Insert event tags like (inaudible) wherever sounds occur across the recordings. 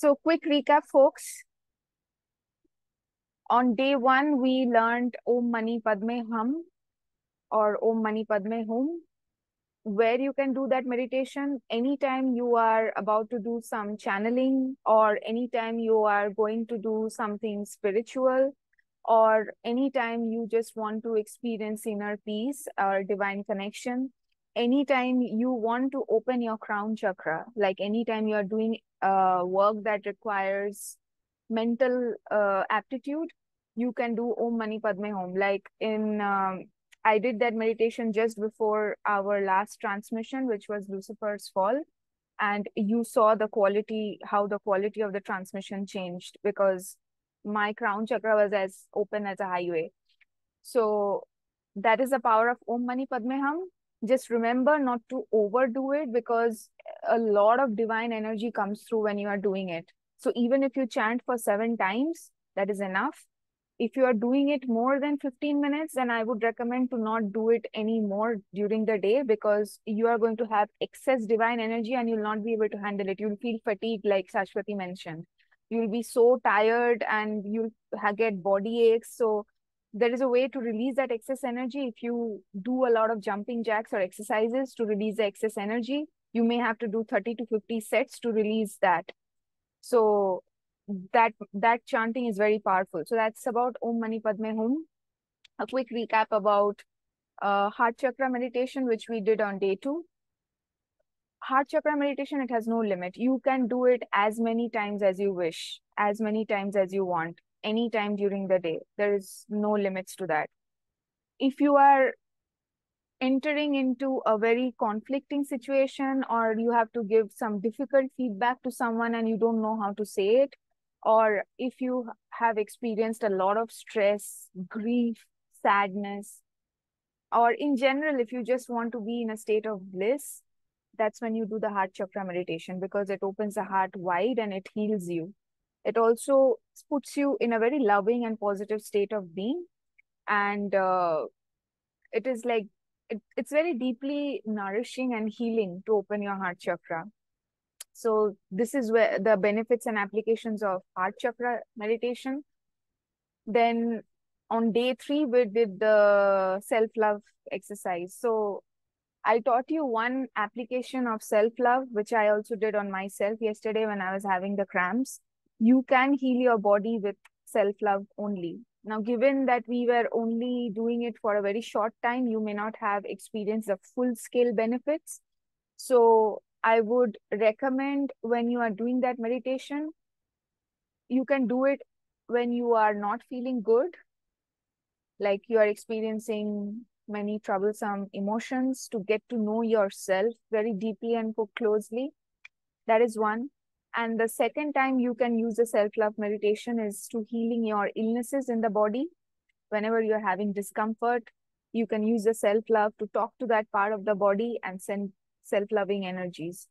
So quick recap, folks. On day one, we learned Om Mani Padme Hum or Om Mani Padme Hum, where you can do that meditation anytime you are about to do some channeling or anytime you are going to do something spiritual or anytime you just want to experience inner peace or divine connection anytime you want to open your crown chakra like anytime you are doing uh, work that requires mental uh, aptitude you can do om mani padme hum. Like in um, i did that meditation just before our last transmission which was lucifer's fall and you saw the quality how the quality of the transmission changed because my crown chakra was as open as a highway. So that is the power of om mani padme hum just remember not to overdo it because a lot of divine energy comes through when you are doing it. So even if you chant for seven times, that is enough. If you are doing it more than 15 minutes, then I would recommend to not do it anymore during the day because you are going to have excess divine energy and you'll not be able to handle it. You'll feel fatigued, like Sashwati mentioned. You'll be so tired and you'll get body aches. So there is a way to release that excess energy. If you do a lot of jumping jacks or exercises to release the excess energy you may have to do 30 to 50 sets to release that. So that that chanting is very powerful. So that's about om mani padme hum. A quick recap about uh, heart chakra meditation which we did on day 2 heart chakra meditation it has no limit. You can do it as many times as you wish as many times as you want anytime during the day. There is no limits to that. If you are entering into a very conflicting situation or you have to give some difficult feedback to someone and you don't know how to say it, or if you have experienced a lot of stress, grief, sadness, or in general, if you just want to be in a state of bliss, that's when you do the heart chakra meditation because it opens the heart wide and it heals you it also puts you in a very loving and positive state of being. And uh, it is like it, it's very deeply nourishing and healing to open your heart chakra. So this is where the benefits and applications of heart chakra meditation. Then on day three we did the self-love exercise. So i taught you one application of self-love which i also did on myself yesterday when i was having the cramps you can heal your body with self love only. Now, given that we were only doing it for a very short time, you may not have experienced the full scale benefits. So, I would recommend when you are doing that meditation, you can do it when you are not feeling good, like you are experiencing many troublesome emotions to get to know yourself very deeply and closely. That is one. And the second time you can use the self love meditation is to healing your illnesses in the body. Whenever you're having discomfort, you can use the self love to talk to that part of the body and send self loving energies.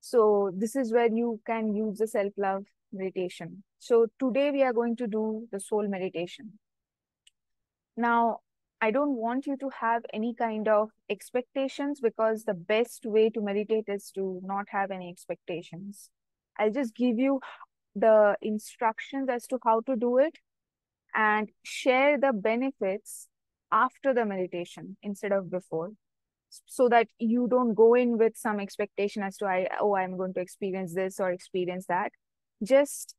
So, this is where you can use the self love meditation. So, today we are going to do the soul meditation. Now, I don't want you to have any kind of expectations because the best way to meditate is to not have any expectations. I'll just give you the instructions as to how to do it and share the benefits after the meditation instead of before so that you don't go in with some expectation as to I oh I'm going to experience this or experience that. Just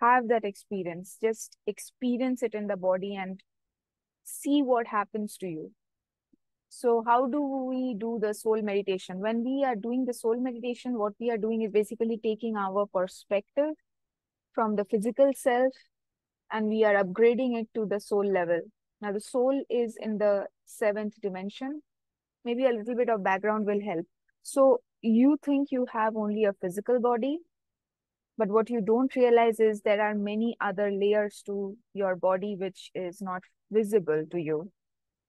have that experience. Just experience it in the body and see what happens to you so how do we do the soul meditation? When we are doing the soul meditation, what we are doing is basically taking our perspective from the physical self and we are upgrading it to the soul level. Now the soul is in the seventh dimension. Maybe a little bit of background will help. So you think you have only a physical body, but what you don't realize is there are many other layers to your body which is not visible to you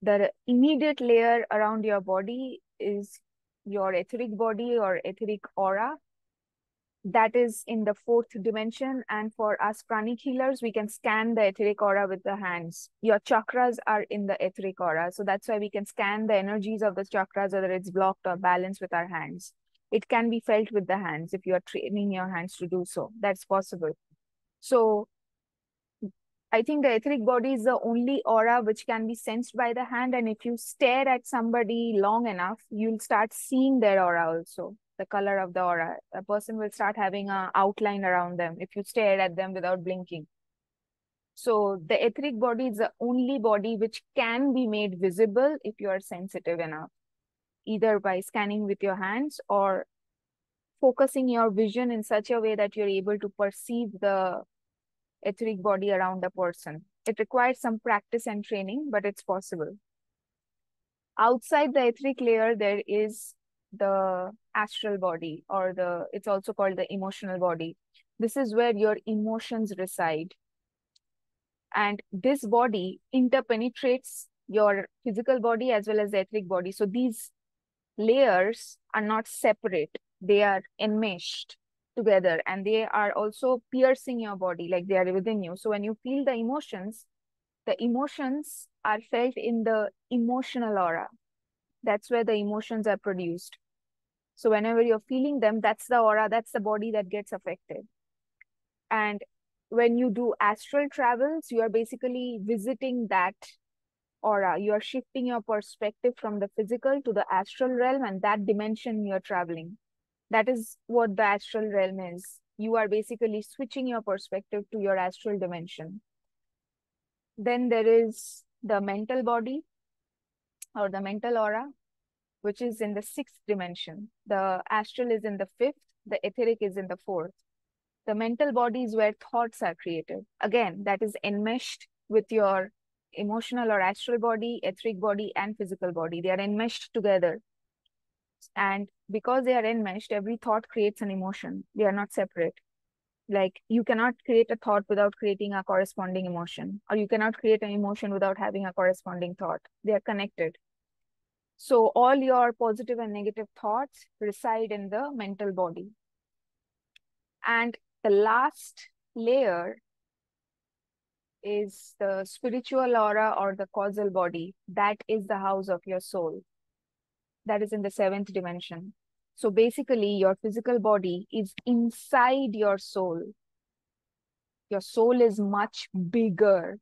the immediate layer around your body is your etheric body or etheric aura. That is in the fourth dimension. And for us pranic healers we can scan the etheric aura with the hands. Your chakras are in the etheric aura. So that's why we can scan the energies of the chakras whether it's blocked or balanced with our hands. It can be felt with the hands if you are training your hands to do so. That's possible. So I think the etheric body is the only aura which can be sensed by the hand. And if you stare at somebody long enough, you'll start seeing their aura also, the color of the aura. A person will start having an outline around them if you stare at them without blinking. So the etheric body is the only body which can be made visible if you are sensitive enough, either by scanning with your hands or focusing your vision in such a way that you're able to perceive the etheric body around a person. It requires some practice and training, but it's possible. Outside the etheric layer, there is the astral body or the, it's also called the emotional body. This is where your emotions reside. And this body interpenetrates your physical body as well as the etheric body. So these layers are not separate, they are enmeshed together and they are also piercing your body like they are within you. So when you feel the emotions the emotions are felt in the emotional aura. That's where the emotions are produced. So whenever you're feeling them that's the aura that's the body that gets affected. And when you do astral travels you are basically visiting that aura. You are shifting your perspective from the physical to the astral realm and that dimension you're traveling that is what the astral realm is. You are basically switching your perspective to your astral dimension. Then there is the mental body or the mental aura which is in the sixth dimension. The astral is in the fifth the etheric is in the fourth. The mental body is where thoughts are created. Again that is enmeshed with your emotional or astral body etheric body and physical body. They are enmeshed together and because they are enmeshed every thought creates an emotion. They are not separate. Like you cannot create a thought without creating a corresponding emotion or you cannot create an emotion without having a corresponding thought. They are connected. So all your positive and negative thoughts reside in the mental body. And the last layer is the spiritual aura or the causal body. That is the house of your soul that is in the seventh dimension. So basically, your physical body is inside your soul. Your soul is much bigger.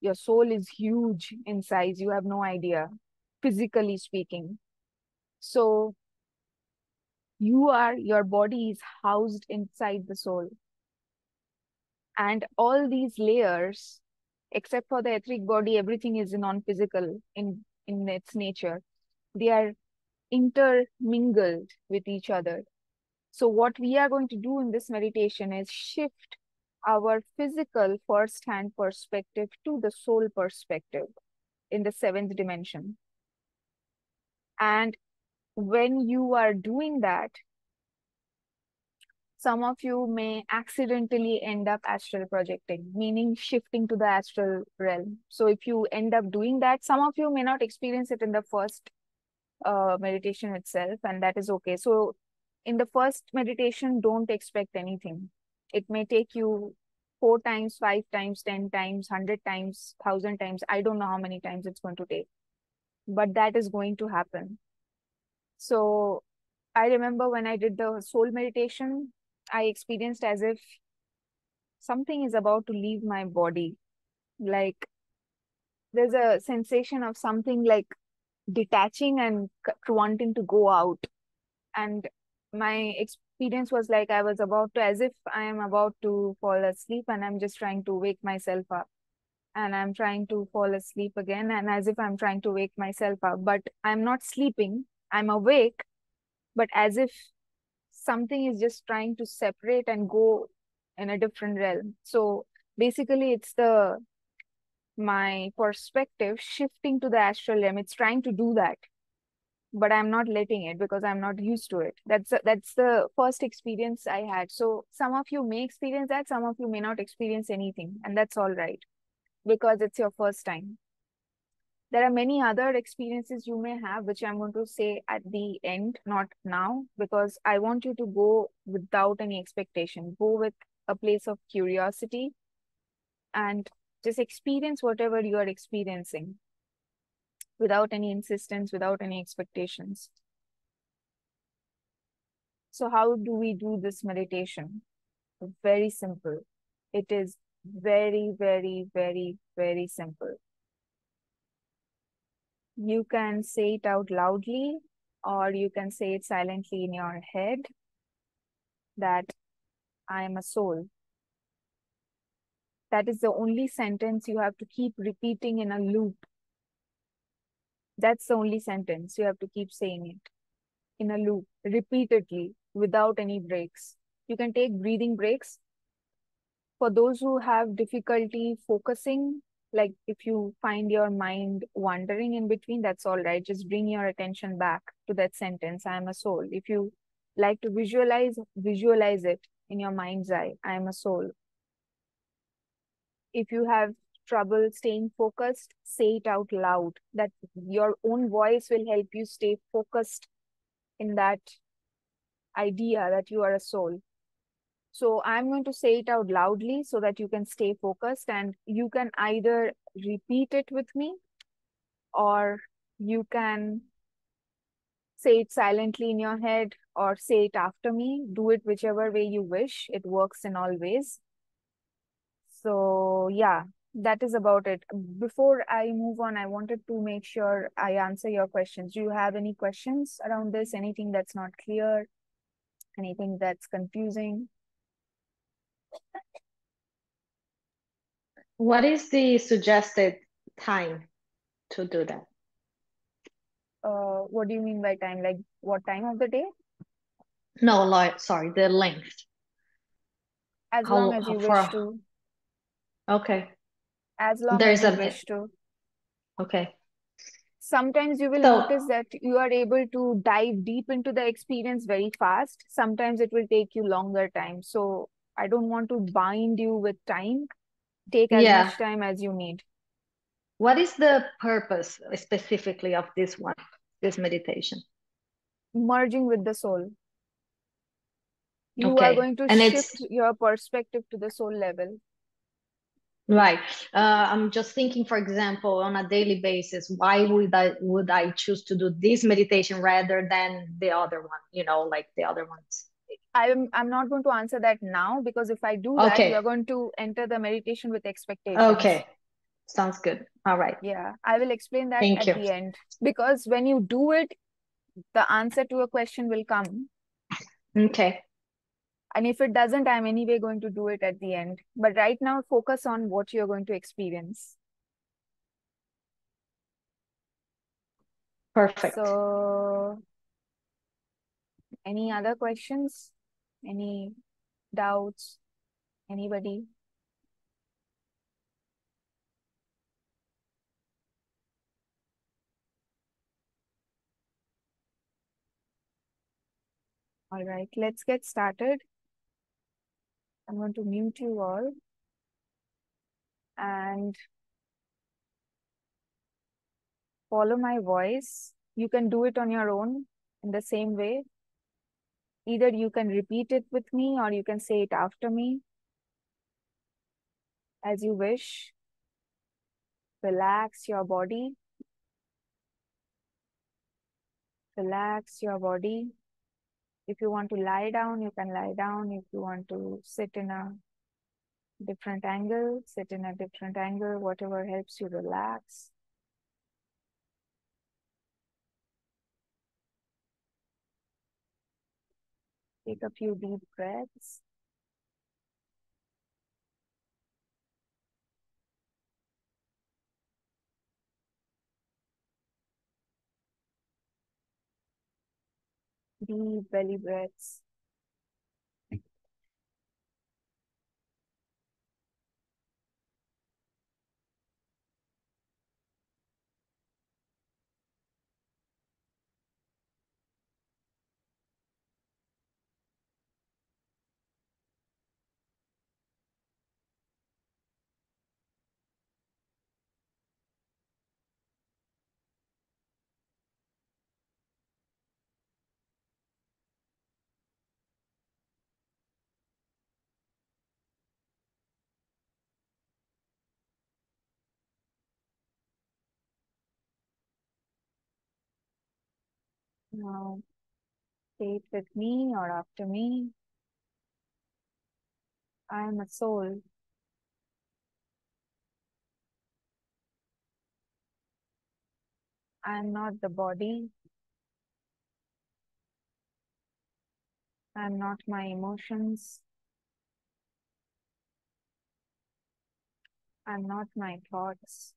Your soul is huge in size. You have no idea, physically speaking. So you are, your body is housed inside the soul. And all these layers, except for the etheric body, everything is non-physical in, in its nature they are intermingled with each other. So what we are going to do in this meditation is shift our physical first-hand perspective to the soul perspective in the seventh dimension. And when you are doing that, some of you may accidentally end up astral projecting, meaning shifting to the astral realm. So if you end up doing that, some of you may not experience it in the first uh, meditation itself, and that is okay. So, in the first meditation, don't expect anything. It may take you four times, five times, 10 times, 100 times, 1000 times. I don't know how many times it's going to take, but that is going to happen. So, I remember when I did the soul meditation, I experienced as if something is about to leave my body. Like, there's a sensation of something like detaching and wanting to go out. And my experience was like i was about to as if i am about to fall asleep and i'm just trying to wake myself up. And i'm trying to fall asleep again and as if i'm trying to wake myself up but i'm not sleeping. I'm awake but as if something is just trying to separate and go in a different realm. So basically it's the my perspective shifting to the astral realm. It's trying to do that but i'm not letting it because i'm not used to it. That's a, that's the first experience i had. So some of you may experience that some of you may not experience anything and that's all right because it's your first time. There are many other experiences you may have which i'm going to say at the end not now because i want you to go without any expectation. Go with a place of curiosity and just experience whatever you are experiencing without any insistence, without any expectations. So, how do we do this meditation? Very simple. It is very, very, very, very simple. You can say it out loudly or you can say it silently in your head that I am a soul. That is the only sentence you have to keep repeating in a loop. That's the only sentence you have to keep saying it in a loop repeatedly without any breaks. You can take breathing breaks. For those who have difficulty focusing, like if you find your mind wandering in between, that's all right. Just bring your attention back to that sentence I am a soul. If you like to visualize, visualize it in your mind's eye I am a soul. If you have trouble staying focused, say it out loud. That your own voice will help you stay focused in that idea that you are a soul. So I'm going to say it out loudly so that you can stay focused and you can either repeat it with me or you can say it silently in your head or say it after me. Do it whichever way you wish. It works in all ways. So yeah, that is about it. Before I move on, I wanted to make sure I answer your questions. Do you have any questions around this? Anything that's not clear? Anything that's confusing? What is the suggested time to do that? Uh, what do you mean by time? Like what time of the day? No, like sorry, the length. As How- long as you wish to. Okay, As long There's as you a- wish to. okay. Sometimes you will So- notice that you are able to dive deep into the experience very fast. Sometimes it will take you longer time. So I don't want to bind you with time. Take as Yeah. much time as you need. What is the purpose specifically of this one, this meditation? Merging with the soul. You are Okay, going to and it's- shift your perspective to the soul level. Right. Uh, I'm just thinking, for example, on a daily basis, why would I would I choose to do this meditation rather than the other one, you know, like the other ones? I'm I'm not going to answer that now because if I do that, you are going to enter the meditation with expectations. Okay, sounds good. All right. Yeah, I will explain that Thank at you. the end because when you do it, the answer to a question will come. Okay. And if it doesn't, I'm anyway going to do it at the end. But right now, focus on what you're going to experience. Perfect. So, any other questions? Any doubts? Anybody? All right, let's get started. I'm going to mute you all. And follow my voice. You can do it on your own in the same way. Either you can repeat it with me or you can say it after me as you wish. Relax your body. Relax your body. If you want to lie down, you can lie down. If you want to sit in a different angle, sit in a different angle, whatever helps you relax. Take a few deep breaths. Deep belly breaths. Now Say it with me or after me. I am a soul. I am not the body. I am not my emotions. I am not my thoughts.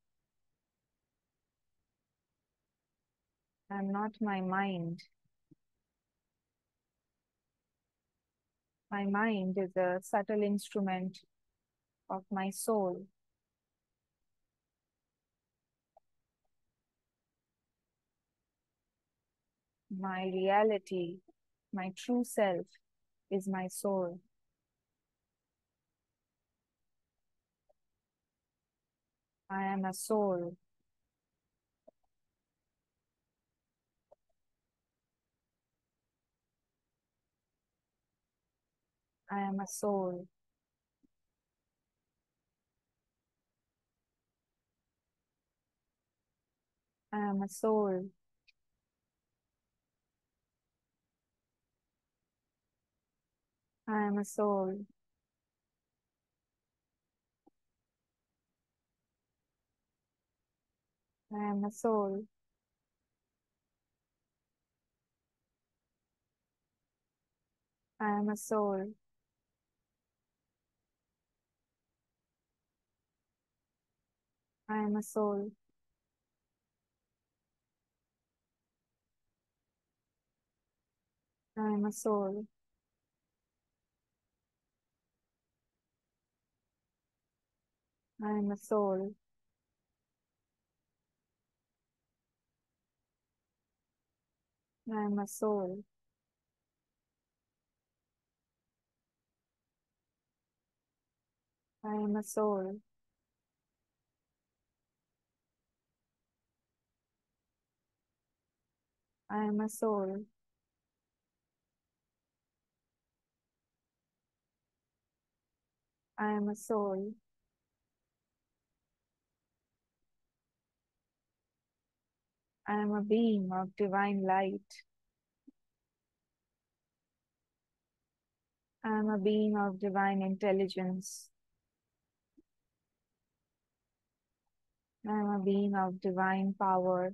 I am not my mind. My mind is a subtle instrument of my soul. My reality, my true self is my soul. I am a soul. I am a soul. I am a soul. I am a soul. I am a soul. I am a soul. I am a soul. I am a soul. I am a soul. I am a soul. I am a soul. I am a soul. I am a soul. I am a being of divine light. I am a being of divine intelligence. I am a being of divine power.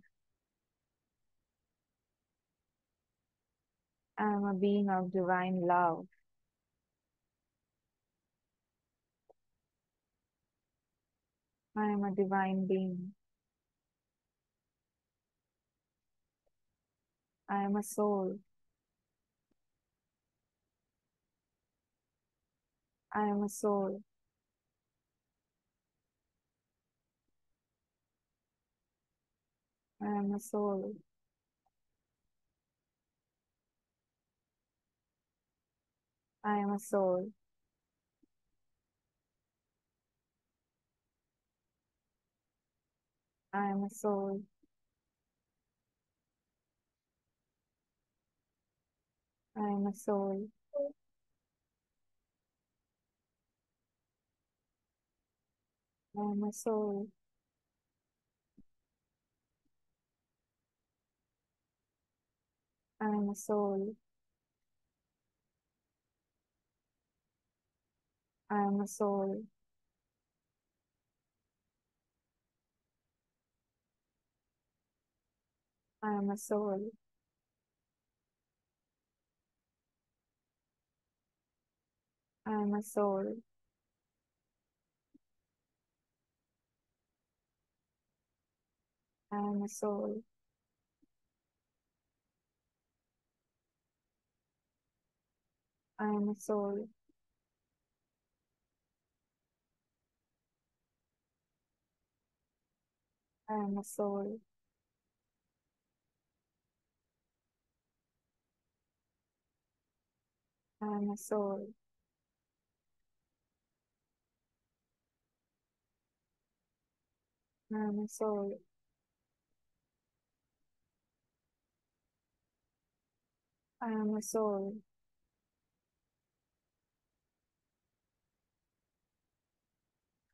I am a being of divine love. I am a divine being. I am a soul. I am a soul. I am a soul. I am a soul. I am a soul. I am a soul. I am a soul. I am a soul. I am a soul. I am a soul. I am a soul. I am a soul. I am a soul. I am a soul. I am a soul. I am a soul. I am a soul.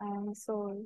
I am a soul.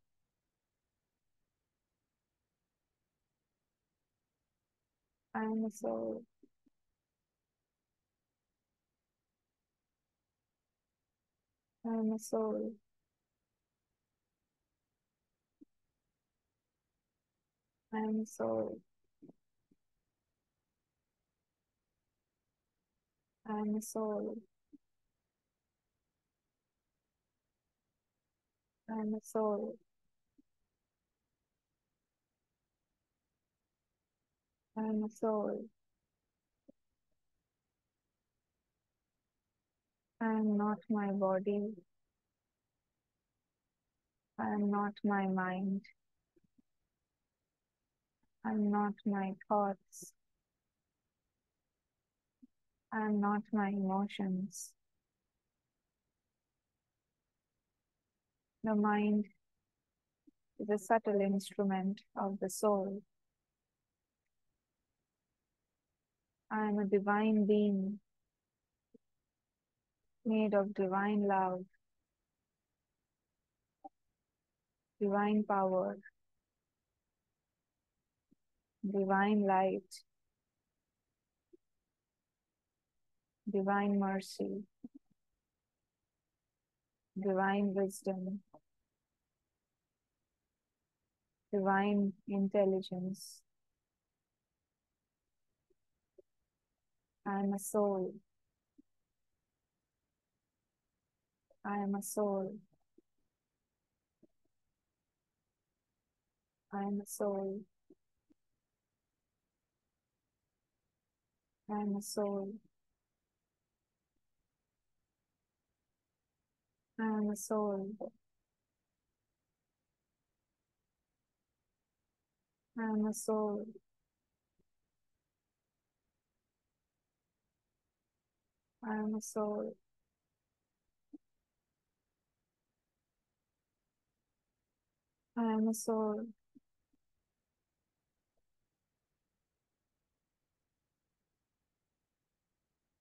I'm so I'm so I'm so I'm so I'm sorry. A soul. I am not my body. I am not my mind. I am not my thoughts. I am not my emotions. The mind is a subtle instrument of the soul. I am a divine being made of divine love, divine power, divine light, divine mercy, divine wisdom, divine intelligence. Am a soul. I am a soul. I am a soul. I am a soul. I am a soul. I am a soul. I'm sorry. I'm sorry.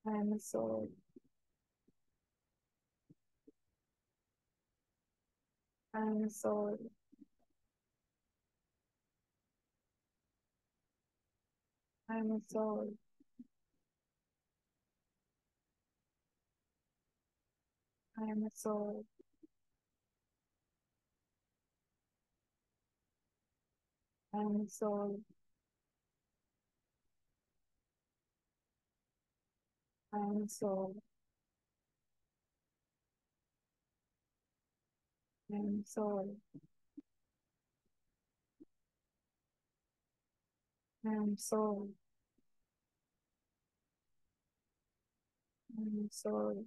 I'm sorry. I'm sorry. I'm sorry. I am a soul. I am a soul. I am a soul. I am a soul. I am soul. I am soul.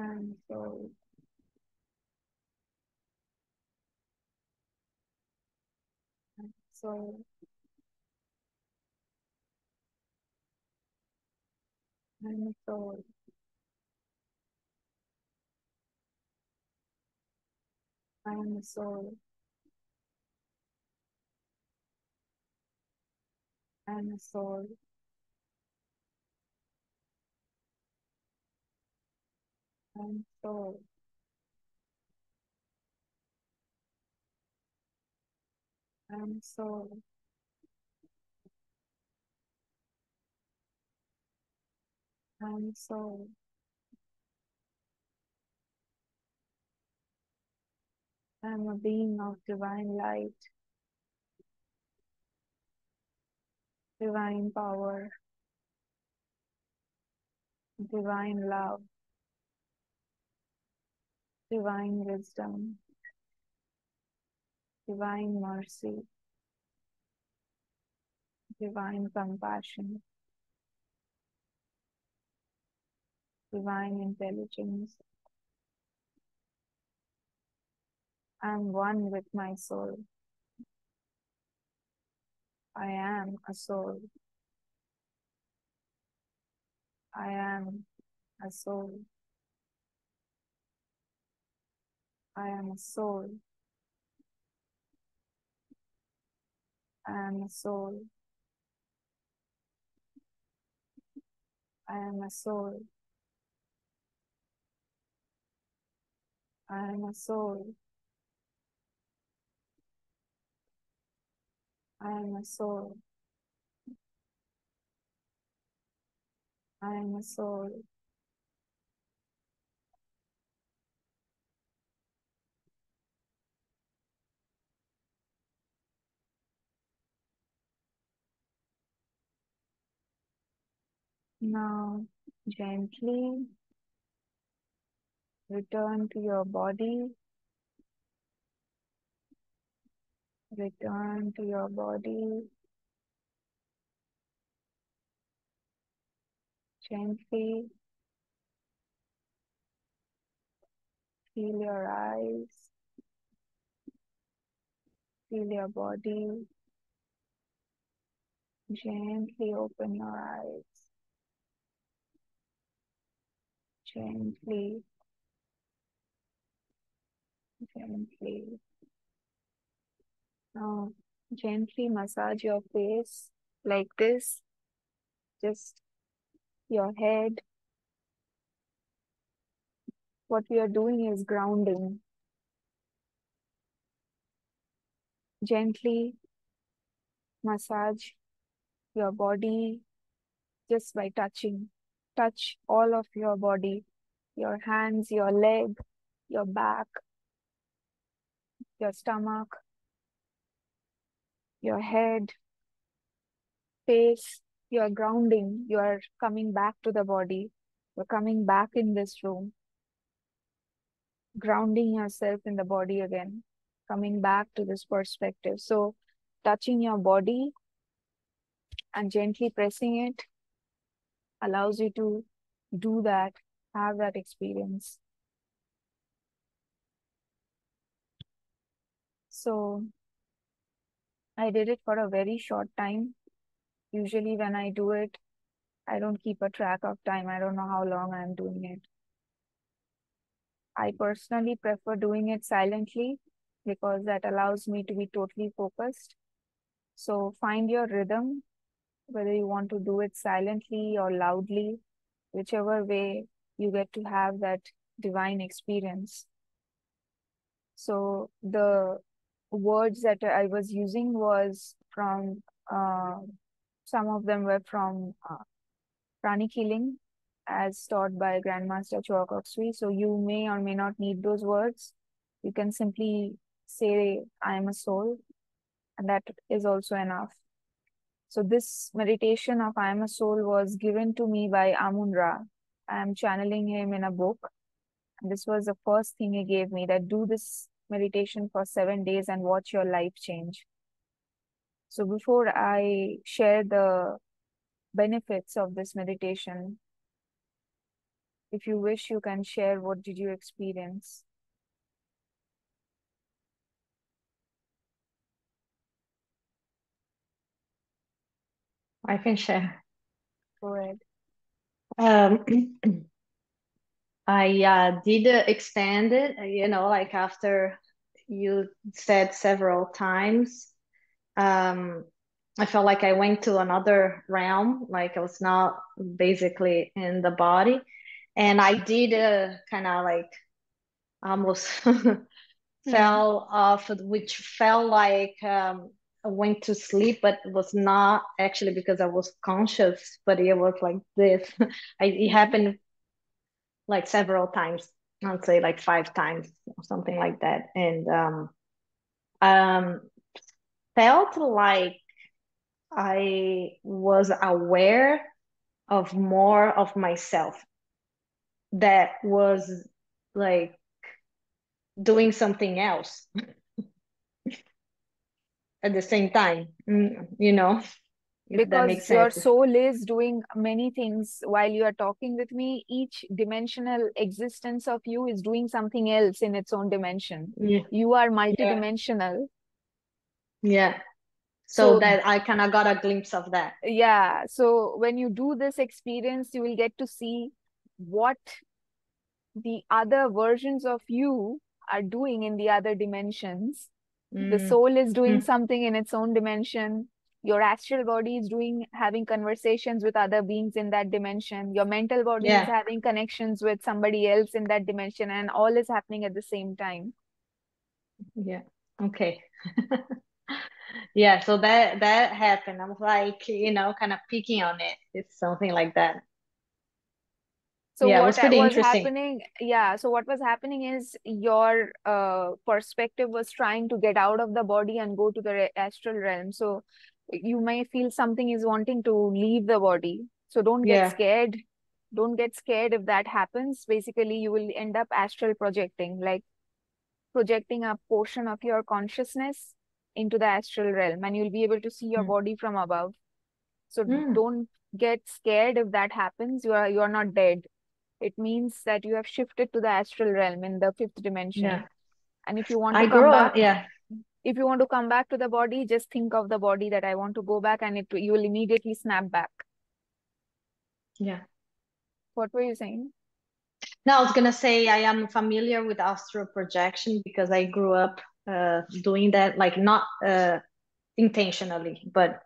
And so and so and so um, I'm sorry. I'm sorry. I'm so. I'm so I'm a being of divine light, divine power, divine love divine wisdom, divine mercy, divine compassion, divine intelligence. I am one with my soul. I am a soul. I am a soul. I am a soul. I am a soul. I am a soul. I am a soul. I am a soul. I am a soul. Now, gently return to your body. Return to your body. Gently feel your eyes. Feel your body. Gently open your eyes. Gently. Gently. Now, gently massage your face like this. Just your head. What we are doing is grounding. Gently massage your body just by touching. Touch all of your body, your hands, your leg, your back, your stomach, your head, face, you are grounding, you are coming back to the body, you're coming back in this room, grounding yourself in the body again, coming back to this perspective. So, touching your body and gently pressing it allows you to do that, have that experience. So, I did it for a very short time. Usually, when I do it, I don't keep a track of time. I don't know how long I'm doing it. I personally prefer doing it silently because that allows me to be totally focused. So, find your rhythm, whether you want to do it silently or loudly, whichever way you get to have that divine experience. So, the words that I was using was from uh, some of them were from uh, Pranic Healing as taught by Grandmaster Choa Kok Sui. So you may or may not need those words. You can simply say, I am a soul, and that is also enough. So this meditation of I am a soul was given to me by Amun Ra. I am channeling him in a book. And this was the first thing he gave me that do this meditation for seven days and watch your life change. So before I share the benefits of this meditation, if you wish, you can share what did you experience. I can share. Go ahead. Um, (clears throat) I uh, did extend it, you know, like after you said several times. Um, I felt like I went to another realm, like I was not basically in the body. And I did uh, kind of like almost (laughs) fell off, which felt like um, I went to sleep, but it was not actually because I was conscious, but it was like this. (laughs) I, it happened like several times. I'd say like five times or something like that, and um, um, felt like I was aware of more of myself that was like doing something else (laughs) at the same time, mm, you know, because your soul is doing many things while you are talking with me each dimensional existence of you is doing something else in its own dimension. Yeah. you are multidimensional. Yeah. So, so that i kind of got a glimpse of that. Yeah. So when you do this experience you will get to see what the other versions of you are doing in the other dimensions mm. the soul is doing mm. something in its own dimension. Your astral body is doing having conversations with other beings in that dimension. Your mental body yeah. is having connections with somebody else in that dimension and all is happening at the same time. Yeah. Okay. (laughs) Yeah so that that happened. I'm like you know kind of picking on it. It's something like that so yeah, what was, was happening yeah so what was happening is your uh, perspective was trying to get out of the body and go to the astral realm. So you may feel something is wanting to leave the body. So don't get yeah. scared. Don't get scared if that happens. Basically you will end up astral projecting like projecting a portion of your consciousness into the astral realm and you'll be able to see your mm. body from above. So mm. don't get scared if that happens. You are you are not dead it means that you have shifted to the astral realm in the fifth dimension. Yeah. and if you want to I come back, yeah. if you want to come back to the body just think of the body that i want to go back and it you will immediately snap back. Yeah. What were you saying? No i was going to say i am familiar with astral projection because i grew up uh, doing that like not uh, intentionally but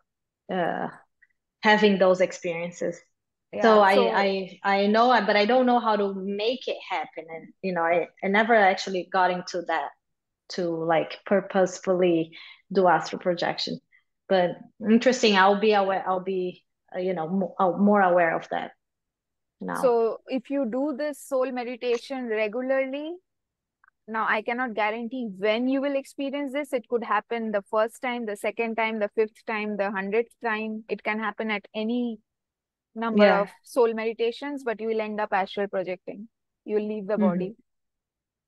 uh, having those experiences yeah, so, so I, I i know but i don't know how to make it happen. And you know i, I never actually got into that to like purposefully do astral projection. But interesting i'll be aware i'll be uh, you know more, uh, more aware of that now. So if you do this soul meditation regularly now i cannot guarantee when you will experience this. It could happen the first time the second time the fifth time the hundredth time. It can happen at any number yeah. of soul meditations but you will end up astral projecting you will leave the mm-hmm. body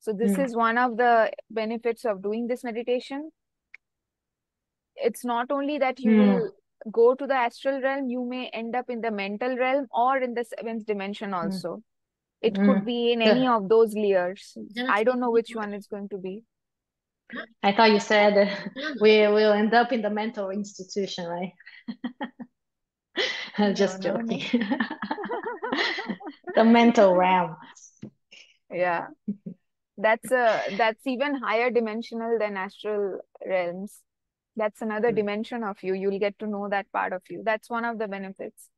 so this mm. is one of the benefits of doing this meditation. It's not only that you mm. will go to the astral realm, you may end up in the mental realm or in the seventh dimension hmm. also. Mm. It could hmm. be in any of those layers. I don't know which one it's going to be. I thought you said (laughs) we will end up in the mental institution, right? (laughs) (laughs) no, Just joking. No, no. (laughs) the mental realm. Yeah that's a that's even higher dimensional than astral realms that's another mm. dimension of you you'll get to know that part of you that's one of the benefits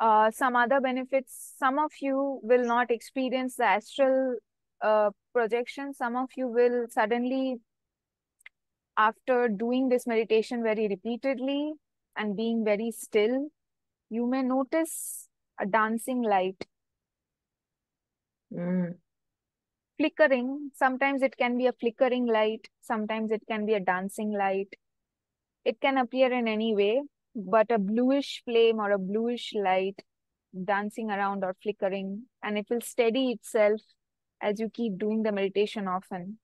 uh, some other benefits some of you will not experience the astral uh, projection some of you will suddenly after doing this meditation very repeatedly and being very still you may notice a dancing light mm flickering. Sometimes it can be a flickering light, sometimes it can be a dancing light. It can appear in any way, but a bluish flame or a bluish light dancing around or flickering, and it will steady itself as you keep doing the meditation often.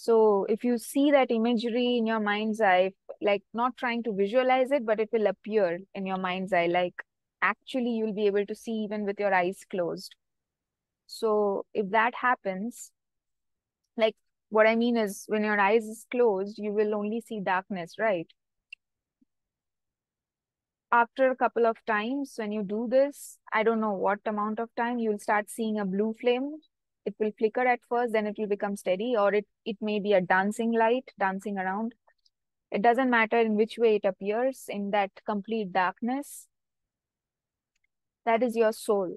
So if you see that imagery in your mind's eye, like not trying to visualize it, but it will appear in your mind's eye, like actually you'll be able to see even with your eyes closed. So if that happens, like what I mean is when your eyes is closed, you will only see darkness, right? After a couple of times, when you do this, I don't know what amount of time, you'll start seeing a blue flame. It will flicker at first, then it will become steady, or it, it may be a dancing light dancing around. It doesn't matter in which way it appears in that complete darkness. That is your soul.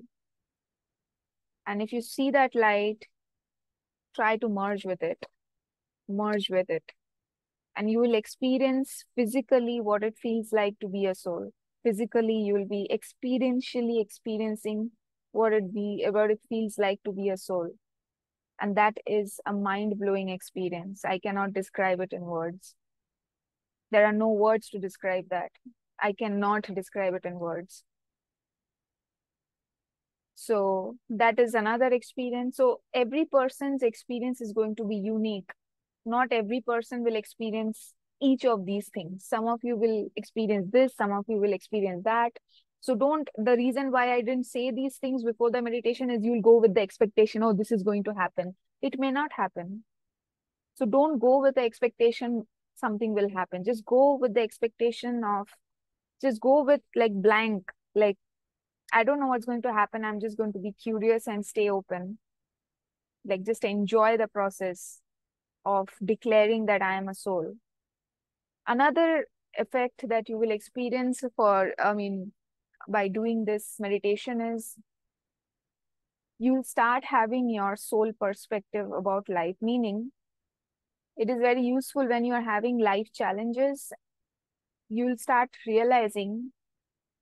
And if you see that light, try to merge with it, merge with it. And you will experience physically what it feels like to be a soul. Physically, you will be experientially experiencing what it be what it feels like to be a soul. And that is a mind-blowing experience. I cannot describe it in words. There are no words to describe that. I cannot describe it in words. So that is another experience. So every person's experience is going to be unique. Not every person will experience each of these things. Some of you will experience this, some of you will experience that. So don't, the reason why I didn't say these things before the meditation is you'll go with the expectation, oh, this is going to happen. It may not happen. So don't go with the expectation something will happen. Just go with the expectation of, just go with like blank, like, I don't know what's going to happen. I'm just going to be curious and stay open. Like just enjoy the process of declaring that I am a soul. Another effect that you will experience for, I mean, by doing this meditation is you'll start having your soul perspective about life, meaning it is very useful when you are having life challenges. You'll start realizing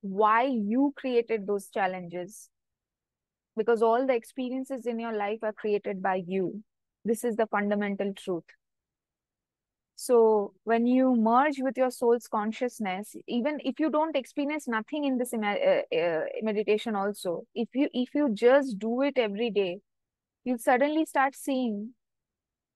why you created those challenges because all the experiences in your life are created by you. This is the fundamental truth. So when you merge with your soul's consciousness, even if you don't experience nothing in this uh, uh, meditation, also if you if you just do it every day, you'll suddenly start seeing.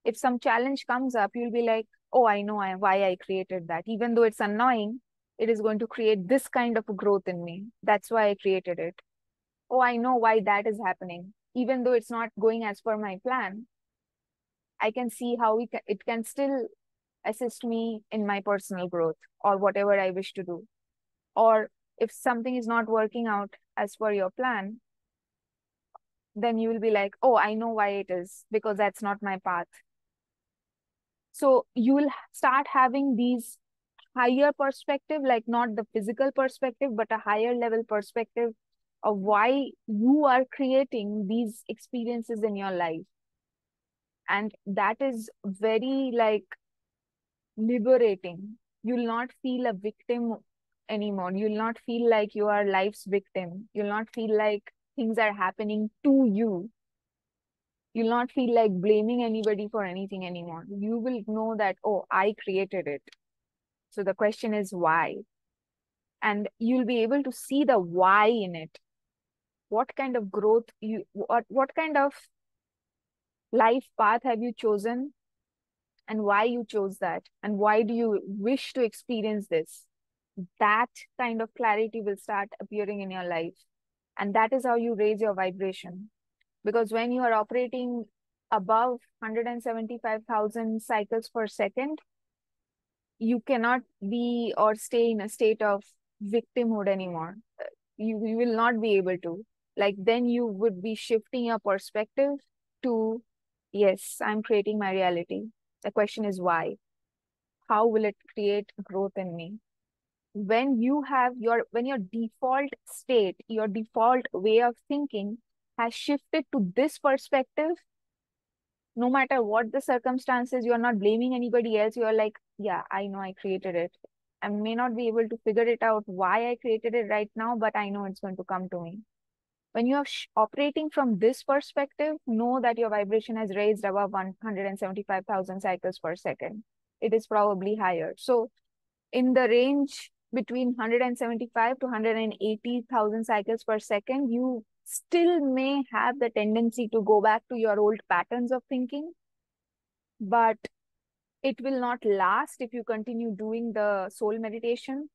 If some challenge comes up, you'll be like, "Oh, I know why I created that." Even though it's annoying, it is going to create this kind of growth in me. That's why I created it. Oh, I know why that is happening. Even though it's not going as per my plan, I can see how we ca- it can still assist me in my personal growth or whatever I wish to do. Or if something is not working out as per your plan, then you will be like, oh, I know why it is because that's not my path. So you will start having these higher perspective, like not the physical perspective, but a higher level perspective of why you are creating these experiences in your life. And that is very like liberating. You'll not feel a victim anymore. You'll not feel like you are life's victim. You'll not feel like things are happening to you. You'll not feel like blaming anybody for anything anymore. You will know that, oh, I created it. So the question is why? And you'll be able to see the why in it. What kind of growth you what what kind of life path have you chosen and why you chose that and why do you wish to experience this? That kind of clarity will start appearing in your life. And that is how you raise your vibration. Because when you are operating above 175000 cycles per second you cannot be or stay in a state of victimhood anymore. You, you will not be able to. Like then you would be shifting your perspective to yes i'm creating my reality the question is why? How will it create growth in me? When you have your when your default state your default way of thinking has shifted to this perspective no matter what the circumstances you're not blaming anybody else. You're like yeah i know i created it. I may not be able to figure it out why i created it right now but i know it's going to come to me when you are operating from this perspective know that your vibration has raised above 175000 cycles per second it is probably higher so in the range between 175 to 180,000 cycles per second, you still may have the tendency to go back to your old patterns of thinking, but it will not last if you continue doing the soul meditation.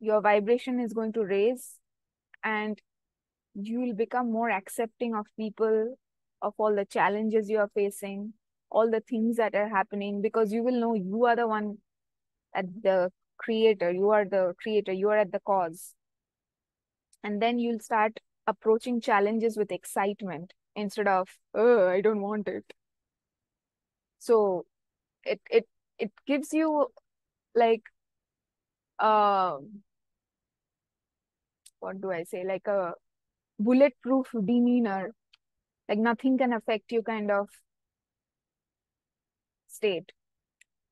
Your vibration is going to raise and you will become more accepting of people, of all the challenges you are facing, all the things that are happening, because you will know you are the one at the creator you are the creator you are at the cause. And then you'll start approaching challenges with excitement instead of oh i don't want it. So it it it gives you like um what do i say? Like a bulletproof demeanor. Like nothing can affect you kind of state.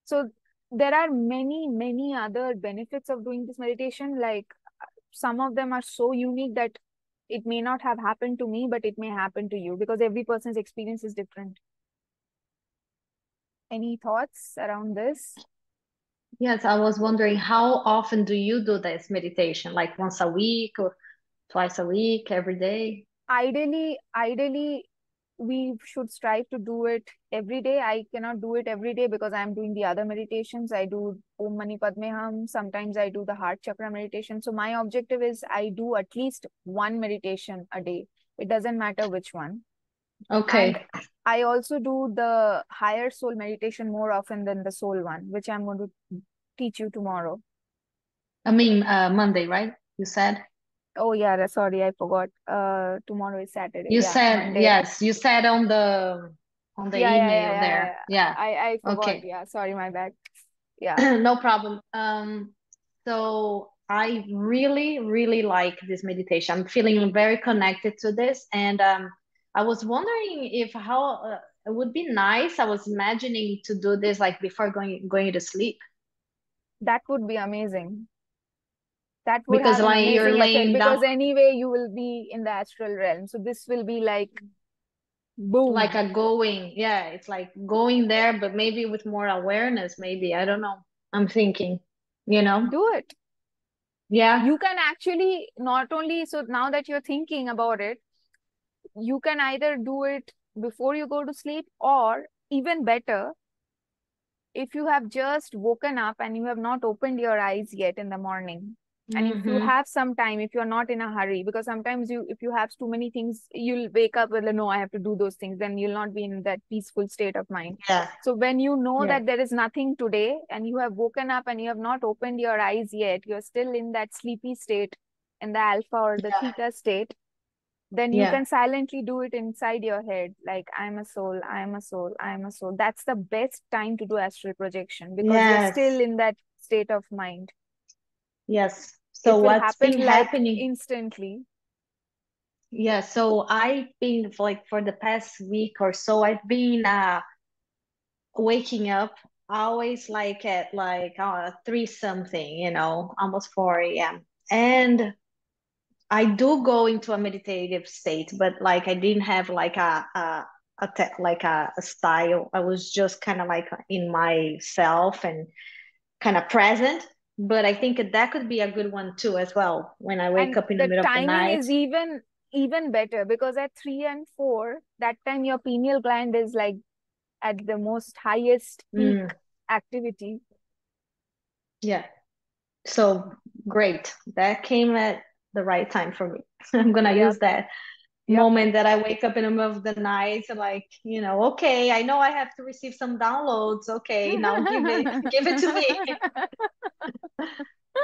So there are many many other benefits of doing this meditation. Like some of them are so unique that it may not have happened to me but it may happen to you because every person's experience is different. Any thoughts around this? Yes, I was wondering how often do you do this meditation? Like once a week or twice a week, every day? Ideally, ideally, we should strive to do it every day. I cannot do it every day because I'm doing the other meditations. I do Om Mani Padme Hum. Sometimes I do the heart chakra meditation. So my objective is I do at least one meditation a day. It doesn't matter which one. Okay. And I also do the higher soul meditation more often than the soul one, which I'm going to teach you tomorrow. I mean, uh, Monday, right? You said? Oh yeah, sorry, I forgot. Uh, tomorrow is Saturday. You Yeah, said, Monday. yes, you said on the on the Yeah, yeah, email yeah, yeah, there. Yeah. I I forgot. Okay. Yeah, sorry, my bad. Yeah. (clears throat) No problem. Um, so I really, really like this meditation. I'm feeling very connected to this, and um, I was wondering if how uh, it would be nice. I was imagining to do this like before going going to sleep That would be amazing. That would because have like you're laying because anyway, you will be in the astral realm. So this will be like boom. like a going, yeah, it's like going there, but maybe with more awareness, maybe. I don't know. I'm thinking, you know? Do it. Yeah. You can actually not only, so now that you're thinking about it, you can either do it before you go to sleep or even better, if you have just woken up and you have not opened your eyes yet in the morning, and if you Mm-hmm. have some time if you're not in a hurry because sometimes you if you have too many things you'll wake up with no i have to do those things then you'll not be in that peaceful state of mind Yeah. so when you know Yeah. that there is nothing today and you have woken up and you have not opened your eyes yet you're still in that sleepy state in the alpha or the Yeah. theta state then you Yeah. can silently do it inside your head like i'm a soul i'm a soul i'm a soul that's the best time to do astral projection because you're still in that state of mind Yes. So what's happen been like happening? instantly Yeah, so I've been like for the past week or so, I've been uh waking up always like at like uh three something, you know, almost 4 a.m. And I do go into a meditative state, but like I didn't have like a a, a te- like a, a style. I was just kind of like in myself and kind of present. But I think that could be a good one too as well when I wake and up in the the middle of the timing night. is even even better because at 3 and 4 that time your pineal gland is like at the most highest peak Mm, activity yeah. So great. That came at the right time for me. (laughs) I'm gonna yep use that yep moment that I wake up in the middle of the night like, you know, okay, I know I have to receive some downloads. Okay, now give it (laughs) give it to me.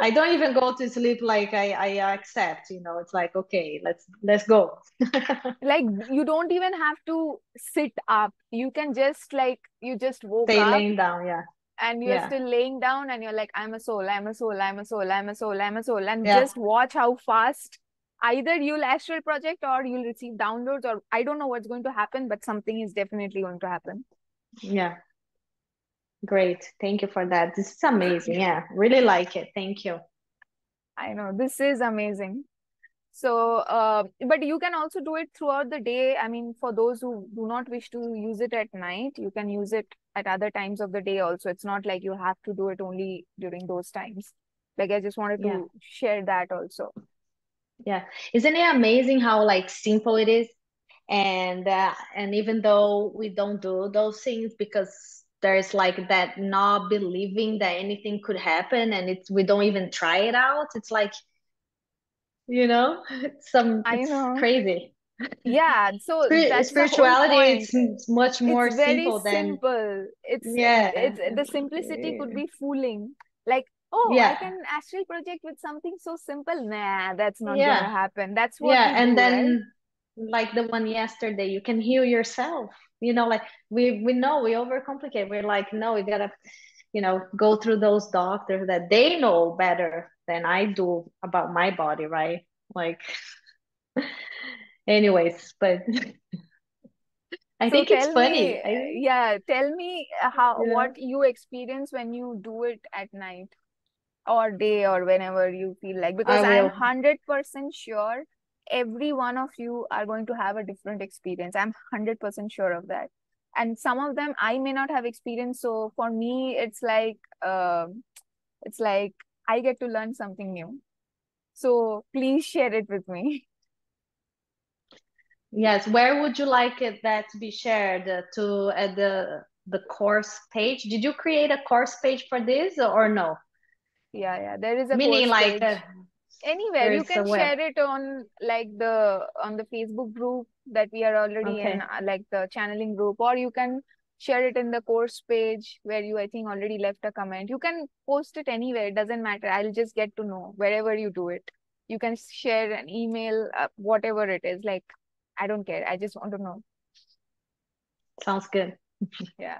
I don't even go to sleep like I, I accept, you know, it's like, okay, let's let's go. (laughs) like you don't even have to sit up you can just like you just woke Stay up laying down, yeah. and you're Yeah. still laying down and you're like i'm a soul i'm a soul i'm a soul i'm a soul i'm a soul and Yeah. just watch how fast either you'll astral project or you'll receive downloads or i don't know what's going to happen but something is definitely going to happen Yeah. Great. Thank you for that. This is amazing. Yeah. Really like it. Thank you. i know this is amazing so uh, but you can also do it throughout the day i mean for those who do not wish to use it at night you can use it at other times of the day also it's not like you have to do it only during those times like i just wanted Yeah. to share that also Yeah. Isn't it amazing how like simple it is? And uh, and even though we don't do those things because there's like that not believing that anything could happen and it's we don't even try it out. It's like, you know, it's (laughs) some i it's know crazy. yeah so (laughs) Spir- that's spirituality point it's it's much more it's very simple than simple it's yeah. it's the simplicity could be fooling like oh yeah. i can astral project with something so simple nah that's not Yeah. gonna happen that's what Yeah, and do right then like the one yesterday, you can heal yourself. You know, like we we know we overcomplicate. We're like, no, we gotta, you know, go through those doctors that they know better than I do about my body, right? Like, (laughs) anyways, but (laughs) I so think it's funny. me I yeah tell me uh, how you know, what you experience when you do it at night or day or whenever you feel like because I i'm 100% sure every one of you are going to have a different experience i'm 100% sure of that and some of them i may not have experienced so for me it's like uh, it's like I get to learn something new. So please share it with me. Yes, where would you like it that to be shared uh, to at the the course page? Did you create a course page for this or no? Yeah, yeah, there is a meaning like anywhere you can share it on like the on the Facebook group that we are already okay. in, uh, like the channeling group, or you can share it in the course page where you I think already left a comment. You can post it anywhere; it doesn't matter. I'll just get to know wherever you do it. You can share an email, uh, whatever it is. Like I don't care. I just want to know. Sounds good. yeah.